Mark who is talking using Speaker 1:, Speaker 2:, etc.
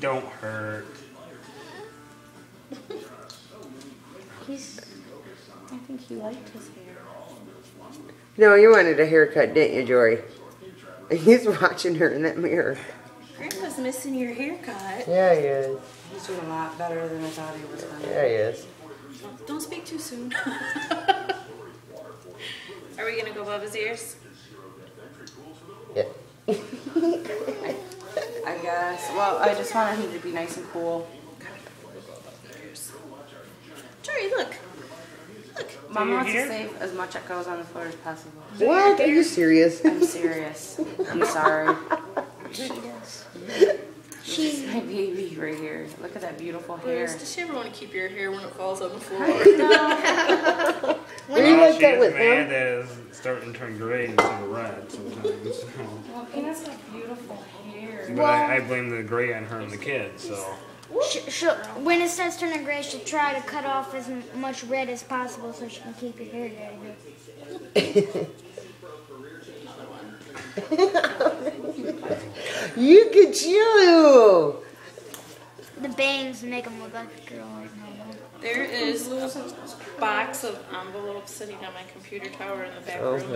Speaker 1: don't hurt.
Speaker 2: He's. I think he liked his hair.
Speaker 3: No, you wanted a haircut, didn't you, Jorey? He's watching her in that mirror.
Speaker 2: Grandpa's missing your haircut.
Speaker 3: Yeah, he is.
Speaker 4: He's doing a lot better than I thought he was going to.
Speaker 3: Yeah, he is.
Speaker 2: Don't speak too soon. Are we gonna go above his ears?
Speaker 4: I guess. Well, I just wanted him to be nice and cool.
Speaker 2: Jerry, look. look.
Speaker 4: Mom wants to save as much echoes on the floor as possible.
Speaker 3: What? Are you serious?
Speaker 4: I'm serious. I'm sorry.
Speaker 2: She does.
Speaker 4: She's my baby right here. Look at that beautiful hair.
Speaker 2: Does she ever want to keep your hair when it falls on the floor?
Speaker 3: Were you
Speaker 1: Well,
Speaker 3: like that
Speaker 1: she's
Speaker 3: with
Speaker 1: mad
Speaker 3: him?
Speaker 1: that it's starting to turn gray instead of red sometimes. so.
Speaker 4: Well, Peanut's got beautiful hair.
Speaker 1: But I, I blame the gray on her and the kids, so.
Speaker 5: She, she'll, when it starts turning gray, she'll try to cut off as much red as possible so she can keep her hair gray.
Speaker 3: You could you.
Speaker 5: The bangs make them look like a girl.
Speaker 2: There is a box of envelopes sitting on my computer tower in the back
Speaker 3: Oh,
Speaker 2: room.